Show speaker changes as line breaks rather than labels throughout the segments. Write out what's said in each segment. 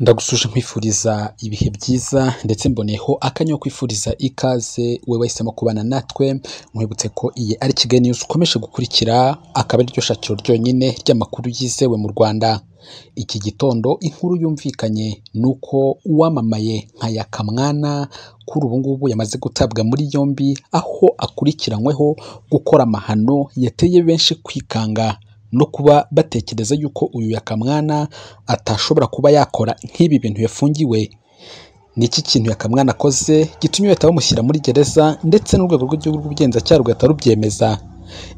ndagusuje nkwifuriza ibihe byiza ndetse mboneyeho akanya ko kwifuriza ikaze we wahisemo kubana natwe. Mwibutse ko iyi ari Kigali News ukomeje gukurikira akaba ari ryo shakiro ryonyine ry'amakuru yizewe mu Rwanda. Iki gitondo inkuru yumvikanye ni uko uwamamaye nka Yakamwana kuri ubu ngubu yamaze gutabwa muri yombi aho akurikiranyweho gukora amahano yateye benshi kwikanga. No kuba batekereza yuko uyu Yakamwana atashobora kuba yakora nk'ibi bintu yafungiwe. Ni iki kintu Yakamwana akoze? Gitumye bahita bamushyira muri gereza ndetse n'urwego rw'igihugu rw'ubugenzacyaha rugahita rubyemeza.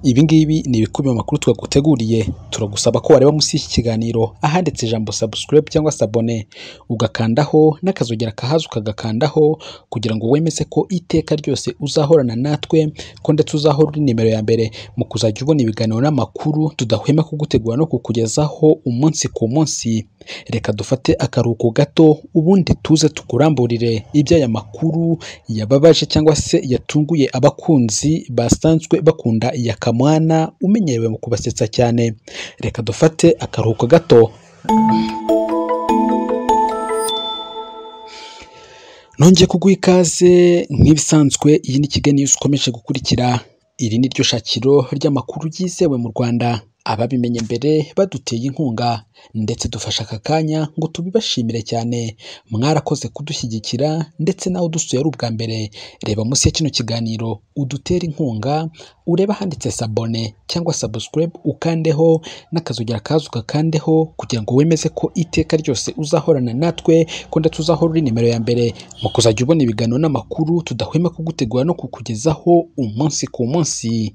Ibi ngibi ni ibikubiye mu makuru twaguteguriye. Turagusaba ko wareba munsi y'iki kiganiro ahanditse ijambo subscribe cyangwa se abone ugakandaho n'akazogera kahaza ukagakandaho kugira ngo wemeze ko iteka ryose uzahorana natwe ko ndetse uzahora uri nimero ya mbere. Mu kuzajya ubona ibiganiro n'amakuru tudahwema kugutegura no kukugezaho umunsi ku munsi. Reka dufate akaruhuko gato ubundi tuze tukuramburire. Iby'aya makuru yababaje cyangwa se yatunguye abakunzi basanzwe bakunda Yakamwana umenyerewe mu kubasetsa cyane. Reka dufate akaruhuko gato. Nongeye kuguha ikaze nk'ibisanzwe iyi ni Kigali ukomeje gukurikira. Iri ni ryo shakiro ry'amakuru yizewe mu Rwanda. Ababimenye mbere baduteye inkunga ndetse dufashe aka kanya ngo tubibashimire cyane. Mwarakoze kudushyigikira ndetse nawe udusuye ari ubwa mbere. Reba munsi ya kino kiganiro udutere inkunga urebe ahanditse sabone cyangwa subscribe ukandeho n'akazogera kaza ugakandeho kugira ngo wemeze ko iteka ryose uzahorana natwe ko ndetse uzahora uri nimero ya mbere. Mu kuzajya ubona ibiganiro n'amakuru tudahwema kugutegura no kukugezaho umunsi ku munsi.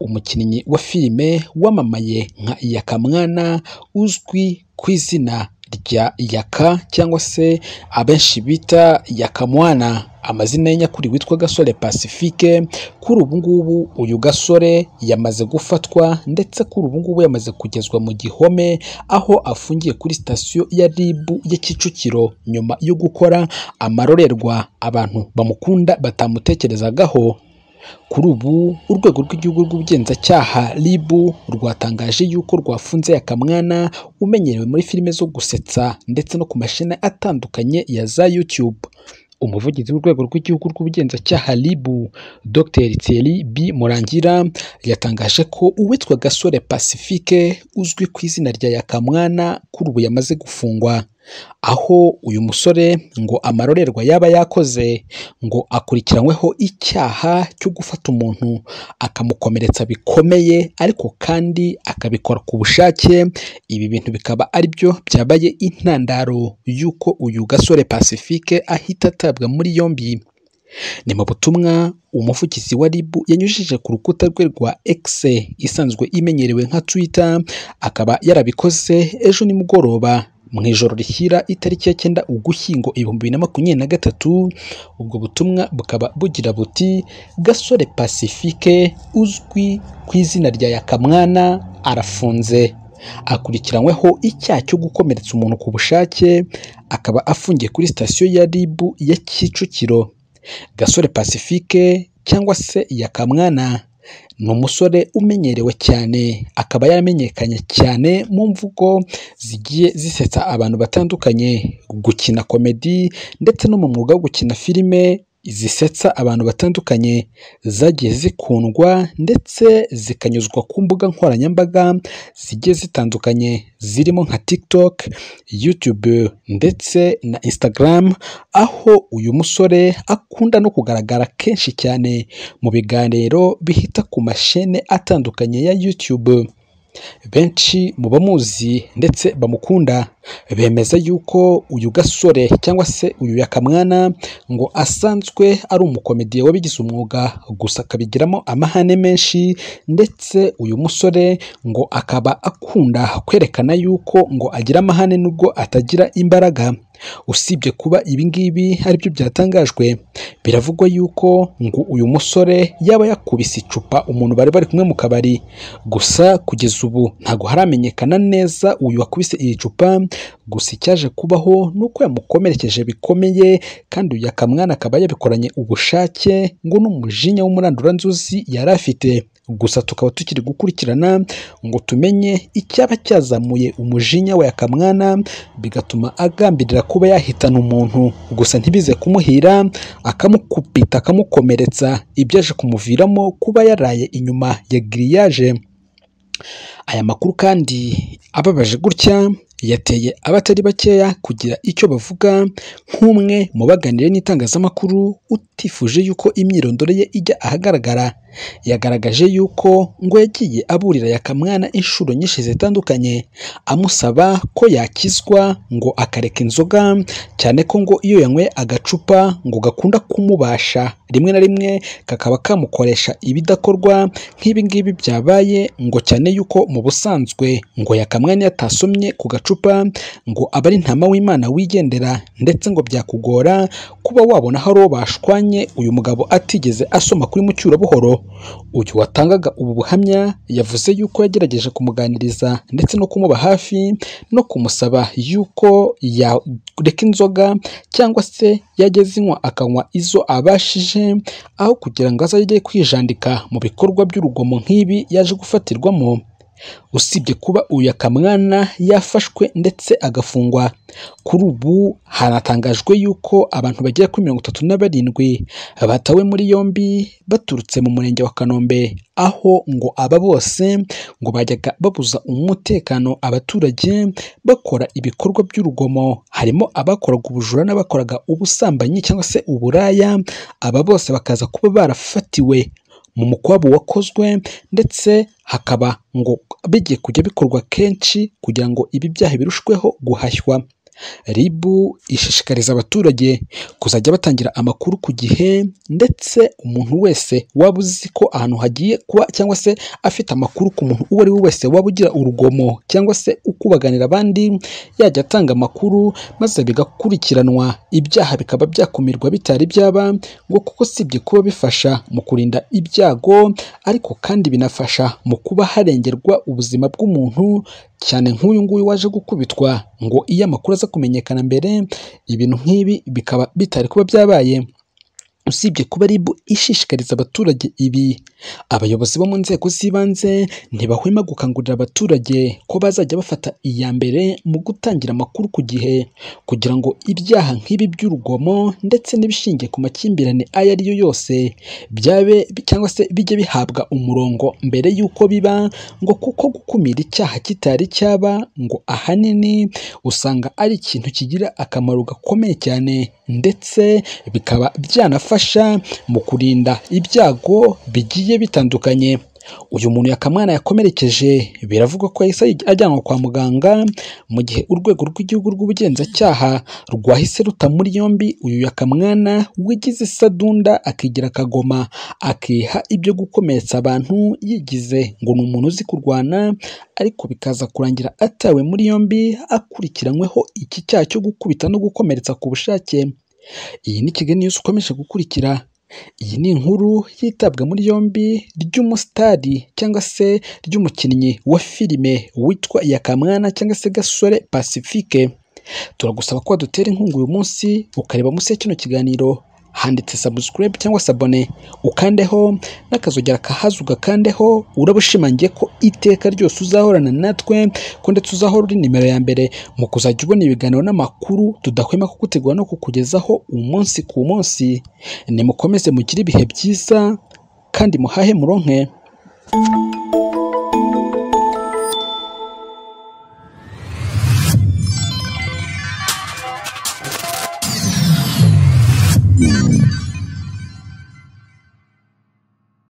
Umukinnyi wa filime wamamaye nka Yakamwana uzwi ku izina rya Yaka cyangwa se abenshi bita Yakamwana amazina ye nyakuri witwa Gasore Pacifique kuri ubu ngubu uyu gasore yamaze gufatwa ndetse kuri ubu ngubu yamaze kugezwa mu gihome aho afungiye kuri sitasiyo ya RIB ya Kicukiro. Nyuma yo gukora amarorerwa abantu bamukunda batamutekerezagaho kuri ubu urwego rw'igihugu rw'ubugenzacyaha RIB rwatangaje yuko rwafunze Yakamwana umenyerewe muri filime zo gusetsa ndetse no ku mashini atandukanye ya za YouTube. Umuvugizi w'urwego rw'igihugu rw'ubugenzacyaha RIB Dr. Thierry B. Murangira yatangaje ko uwitwa Gasore Pacifique uzwi ku izina rya Yakamwana kuri ubu yamaze gufungwa. Aho uyu musore ngo amarorerwa yaba yakoze ngo akurikiranyweho icyaha cyo gufata umuntu akamukomeretsa bikomeye ariko kandi akabikora ku bushake. Ibi bintu bikaba ari byo byabaye intandaro y'uko uyu gasore Pacifique ahita atabwa muri yombi. Ni mu butumwa umuvugizi wa RIB yanyujije ku rukuta rwe rwa X isanzwe imenyerewe nka Twitter akaba yarabikoze ejo nimugoroba. Mu ijoro rishyira itariki ya cyenda ugushyingo ibihumbi bibiri na makumyabiri na gatatu ubwo butumwa bukaba bugira buti gasore pacifique uzwi ku izina rya yakamwana arafunze. Akurikiranyweho icyaha cyo gukomeretsa umuntu ku bushake akaba afungiye kuri sitasiyo ya RIB ya Kicukiro. Gasore pacifique cyangwa se yakamwana. Ni umusore umenyerewe cyane akaba yaramenyekanye cyane mu mvugo zigiye zisetsa abantu batandukanye gukina komedi ndetse no mu mwuga wo gukina filime zisetsa abantu batandukanye zagiye zikundwa ndetse zikanyuzwa ku mbuga nkoranyambaga zigiye zitandukanye zirimo nka TikTok, YouTube ndetse na Instagram aho uyu musore akunda no kugaragara kenshi cyane mu biganiro bihita ku mashene atandukanye ya YouTube. Benshi mu bamuzi ndetse bamukunda. Bemeza yuko uyu gasore cyangwa se uyu yakamwana ngo asanzwe ari umukomediye wabigize umwuga gusa akabigiramo amahane menshi ndetse uyu musore ngo akaba akunda kwerekana yuko ngo agira amahane nubwo atagira imbaraga. Usibye kuba ibi ngibi ari byo byatangajwe biravugwa yuko ngo uyu musore yaba yakubise icupa umuntu bari bari kumwe mu kabari. Gusa kugeza ubu ntabwo haramenyekana neza uyu wakubise iri cupa gusa icyaje kubaho ni uko yamukomerekeje bikomeye kandi uyu akamwana akaba yabikoranye ubushake ngo n'umujinya w'umuranduranzuzi yari afite. Gusa tukaba tukiri gukurikirana ngo tumenye icyaba cyazamuye umujinya wa Yakamwana bigatuma agambirira kuba yahitana umuntu. Gusa ntibize kumuhira akamukupita akamukomeretsa. Ibyaje kumuviramo kuba yaraye inyuma ya giriyaje aya makuru kandi ababaje gutya. Yateye abatari bakeya kugira icyo bavuga nk'umwe mu baganiriye n'itangazamakuru utifuje yuko imyirondoro ye ijya ahagaragara. Yagaragaje yuko ngo yagiye aburira Yakamwana inshuro nyinshi zitandukanye amusaba ko yakizwa ngo akareka inzoga cyane ko ngo iyo yanyweye agacupa ngo gakunda kumubasha. Rimwe na rimwe kakaba kamukoresha ibidakorwa nk'ibi ngibi byabaye ngo cyane yuko mu busanzwe ngo Yakamwana iyo atasomye ku gacupa ngo aba ari ntama w'Imana wigendera ndetse ngo byakugora kuba wabona hari uwo bashwanye. Uyu mugabo atigeze asoma kuri mucyurabuhoro. Uyu watangaga ubu buhamya yavuze yuko yagerageje kumuganiriza ndetse no kumuba hafi no kumusaba yuko yareka inzoga cyangwa se yajya azinywa akanywa izo abashije aho kugira ngo azajye kwijandika mu bikorwa by'urugomo nk'ibi yaje gufatirwamo. Usibye kuba uyu Yakamwana yafashwe ndetse agafungwa. Kuri ubu hanatangajwe yuko abantu bagera kuri mirongo itatu na barindwi batawe muri yombi baturutse mu murenge wa Kanombe. Aho ngo aba bose ngo bajyaga babuza umutekano abaturage bakora ibikorwa by'urugomo. Harimo abakoraga ubujura n'abakoraga ubusambanyi cyangwa se uburaya aba bose bakaza kuba barafatiwe. Mu mukwabu wakozwe ndetse hakaba ngo bigiye kujya bikorwa kenshi kugira ngo ibi byaha birushweho guhashywa. Ribu ishishikariza abaturage kuzajya batangira amakuru ku gihe ndetse umuntu wese waba uzi ko ahantu hagiye kuba cyangwa se afite amakuru ku muntu uwo ari we wese waba ugira urugomo cyangwa se ukubaganira abandi yajya atanga amakuru maze bigakurikiranwa. Ibyaha bikaba byakumirwa bitari byaba ngo kuko sibye kuba bifasha mu kurinda ibyago ariko kandi binafasha mu kuba harengerwa ubuzima bw'umuntu cyane nk'uyu nguyu waje gukubitwa ngo iyo amakuru aza kumenyekana mbere ibintu nk'ibi bikaba bitari kuba byabaye. Usibye kuba ribu ishishikariza abaturage ibi. Abayobozi bo mu nzego z'ibanze ntibahwema gukangurira abaturage ko bazajya bafata iya mbere mu gutangira amakuru ku gihe kugira ngo ibyaha nk'ibi by'urugomo ndetse n'ibishingiye ku makimbirane ayo ari yo yose byabe cyangwa se bijye bihabwa umurongo mbere y'uko biba ngo kuko gukumira icyaha kitari cyaba ngo ahanini usanga ari ikintu kigira akamaro gakomeye cyane ndetse bikaba byanafasha mu kurinda ibyago bigiye bitandukanye. Uyu muntu Yakamwana yakomerekeje biravugwa ko yahise ajyanwa kwa muganga mu gihe urwego rw'igihugu rw'ubugenzacyaha rwahise ruta muri yombi uyu Yakamwana wigize isadunda akigira akagoma akiha ibyo gukomeretsa abantu yigize. Ngo ni umuntu uzi kurwana ariko bikaza kurangira atawe muri yombi akurikiranyweho iki cyaha cyo gukubita no gukomeretsa ku bushake. Iyi ni Kigali News ukomeje gukurikira. Iyi ni inkuru yitabwa muri yombi ry'umusitari cyangwa se ry'umukinnyi wa filime witwa Yakamwana cyangwa se Gasore Pacifique. Turagusaba ko wadutera inkunga uyu munsi ukareba munsi ya kino kiganiro. Handitse subscribe cyangwa se abone ukandeho n'akazogera kahaza ugakandeho uraba ushimangiye ko iteka ryose uzahorana natwe ko ndetse uzahora uri nimero ya mbere mu kuzajya ubona ibiganiro n'amakuru tudahwema kugutegura no kukugezaho umunsi ku munsi. Nimukomeze mugire ibihe byiza kandi muhahe muronke.